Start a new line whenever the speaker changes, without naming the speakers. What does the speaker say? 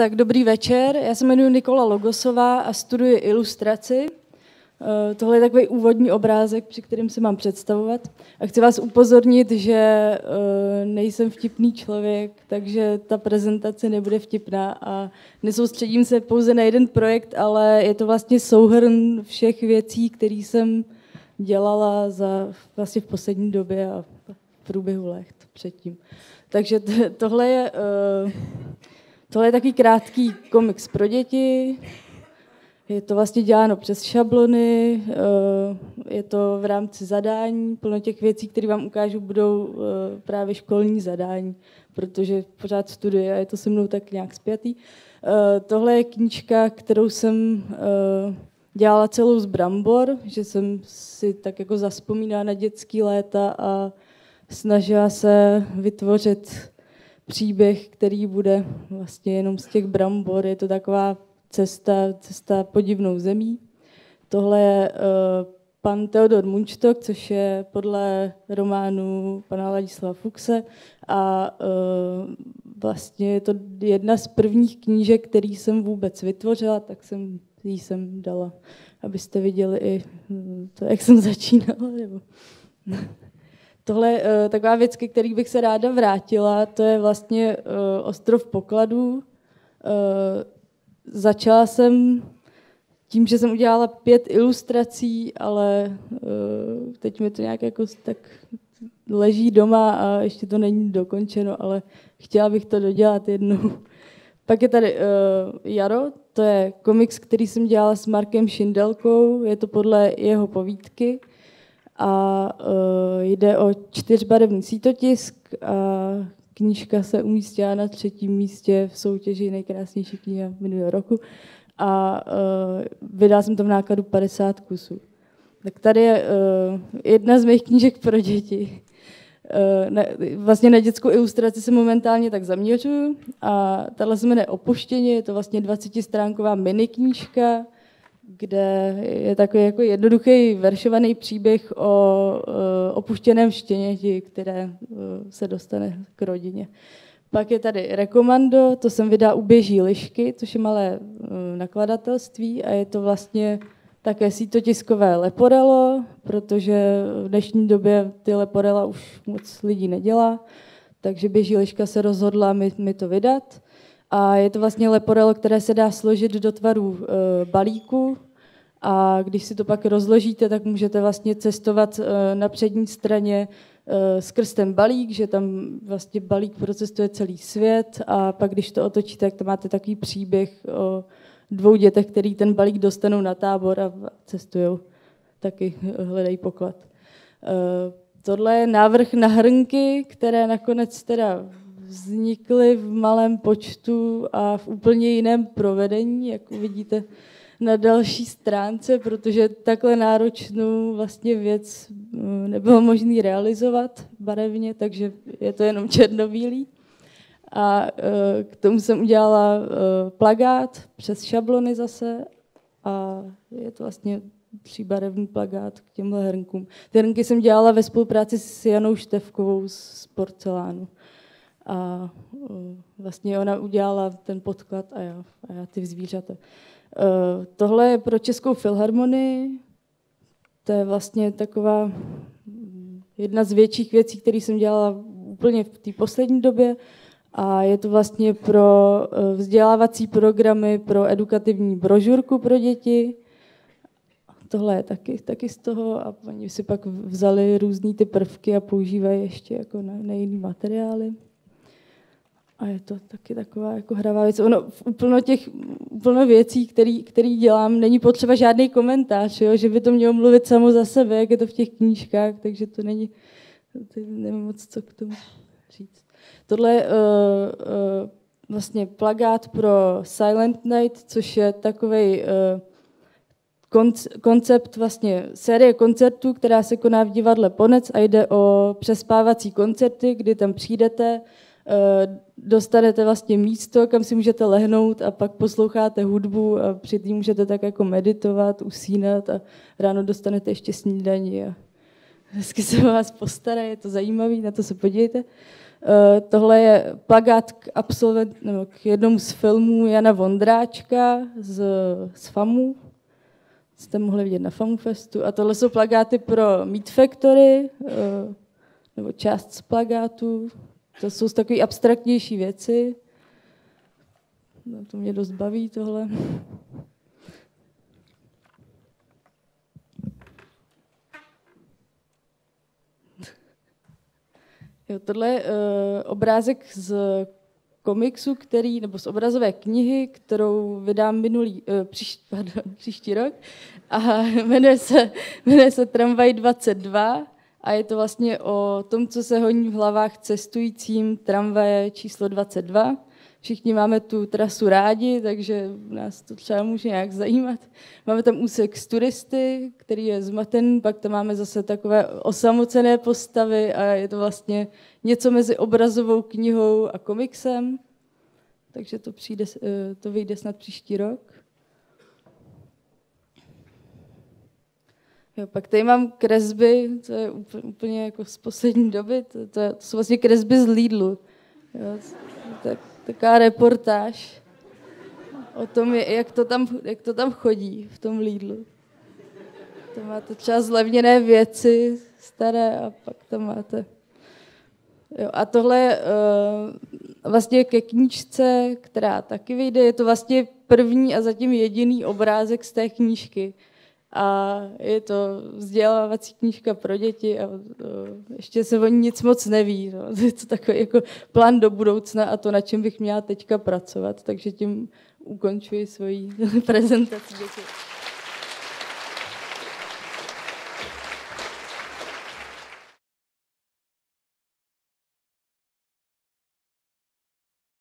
Tak dobrý večer, já se jmenuji Nikola Logosová a studuji ilustraci. Eh, tohle je takový úvodní obrázek, při kterém se mám představovat. A chci vás upozornit, že eh, nejsem vtipný člověk, takže ta prezentace nebude vtipná a nesoustředím se pouze na jeden projekt, ale je to vlastně souhrn všech věcí, které jsem dělala za, vlastně v poslední době a v průběhu let předtím. Takže tohle je, uh, tohle je takový krátký komiks pro děti. Je to vlastně děláno přes šablony, uh, je to v rámci zadání. Plno těch věcí, které vám ukážu, budou uh, právě školní zadání, protože pořád studuji a je to se mnou tak nějak zpětý. Tohle je knížka, kterou jsem dělala celou z brambor, že jsem si tak jako zaspomínala na dětský léta a snažila se vytvořit příběh, který bude vlastně jenom z těch brambor. Je to taková cesta, cesta podivnou zemí. Tohle je uh, pan Theodor Munčtok, což je podle románu pana Ladislava Fuxe a uh, vlastně je to jedna z prvních knížek, který jsem vůbec vytvořila, tak jsem ji jsem dala, abyste viděli i hm, to, jak jsem začínala. Nebo... Tohle je uh, taková věc, ke který bych se ráda vrátila, to je vlastně uh, ostrov pokladů. Uh, začala jsem tím, že jsem udělala pět ilustrací, ale teď mi to nějak jako tak leží doma a ještě to není dokončeno, ale chtěla bych to dodělat jednou. Pak je tady uh, Jaro, to je komiks, který jsem dělala s Markem Šindelkou, je to podle jeho povídky a uh, jde o čtyřbarevný sítotisk a knížka se umístila na třetím místě v soutěži nejkrásnější kniha minulého roku a uh, vydala jsem to v nákladu 50 kusů. Tak tady je uh, jedna z mých knížek pro děti. Na, vlastně na dětskou ilustraci se momentálně tak zaměřuju a tahle se jmenuje Opuštění, je to vlastně 20-stránková mini knížka, kde je takový jako jednoduchý veršovaný příběh o uh, opuštěném štěněti, které uh, se dostane k rodině. Pak je tady Rekomando, to jsem vydá u Běží lišky, což je malé uh, nakladatelství a je to vlastně také sítotiskové leporelo, protože v dnešní době ty leporela už moc lidí nedělá, takže Běží liška se rozhodla mi, mi to vydat. A je to vlastně leporelo, které se dá složit do tvaru e, balíku. A když si to pak rozložíte, tak můžete vlastně cestovat e, na přední straně e, skrz ten balík, že tam vlastně balík procestuje celý svět. A pak když to otočíte, tak tam máte takový příběh o dvou dětech, který ten balík dostanou na tábor a cestují, taky hledají poklad. Tohle je návrh na hrnky, které nakonec teda vznikly v malém počtu a v úplně jiném provedení, jak uvidíte na další stránce, protože takhle náročnou vlastně věc mm, nebylo možné realizovat barevně, takže je to jenom černobílý. A e, k tomu jsem udělala e, plagát přes šablony zase a je to vlastně tříbarevný plagát k těmhle hrnkům. Ty hrnky jsem dělala ve spolupráci s Janou Števkovou z porcelánu. A vlastně ona udělala ten podklad a já, a já ty zvířata. E, tohle je pro Českou filharmonii. To je vlastně taková jedna z větších věcí, které jsem dělala úplně v té poslední době. A je to vlastně pro e, vzdělávací programy, pro edukativní brožurku pro děti. Tohle je taky, taky z toho a oni si pak vzali různé ty prvky a používají ještě jako na, na jiné materiály. A je to taky taková jako hravá věc. Ono, úplno těch úplno věcí, který, který dělám, není potřeba žádný komentář, jo? že by to mělo mluvit samo za sebe, jak je to v těch knížkách, takže to není, to nevím moc, co k tomu říct. Tohle je uh, uh, vlastně plagát pro Silent Night, což je takový uh, koncept vlastně série koncertů, která se koná v divadle Ponec a jde o přespávací koncerty, kdy tam přijdete, Eh, dostanete vlastně místo, kam si můžete lehnout a pak posloucháte hudbu a předtím můžete tak jako meditovat, usínat a ráno dostanete ještě snídaní a hezky se vás postarají, je to zajímavé, na to se podívejte. Uh, tohle je plagát k, absolvent, nebo k jednomu z filmů Jana Vondráčka z, z FAMu. Jste mohli vidět na FAMu Festu. A tohle jsou plagáty pro Meat Factory, uh, nebo část z plagátů. To jsou takové abstraktnější věci. No, to mě dost baví tohle. Jo, tohle je uh, obrázek z komiksu, který, nebo z obrazové knihy, kterou vydám minulý, uh, příš, pardon, příští rok a jmenuje se, jmenuje se Tramvaj 22 a je to vlastně o tom, co se honí v hlavách cestujícím tramvaje číslo 22 všichni máme tu trasu rádi, takže nás to třeba může nějak zajímat. Máme tam úsek z turisty, který je zmaten, pak tam máme zase takové osamocené postavy a je to vlastně něco mezi obrazovou knihou a komiksem. Takže to, přijde, eh, to vyjde snad příští rok. Jo, pak tady mám kresby, to je úplně jako z poslední doby, to, to, to jsou vlastně kresby z Lidlu. Jo, tak taková reportáž o tom, jak to tam, jak to tam chodí v tom Lidlu. Tam máte třeba zlevněné věci, staré, a pak tam máte... Jo, a tohle uh, vlastně ke knížce, která taky vyjde. Je to vlastně první a zatím jediný obrázek z té knížky. A je to vzdělávací knížka pro děti a ještě se o ní nic moc neví. No. Je to takový jako plán do budoucna a to, na čem bych měla teďka pracovat. Takže tím ukončuji svoji prezentaci. Děkuji.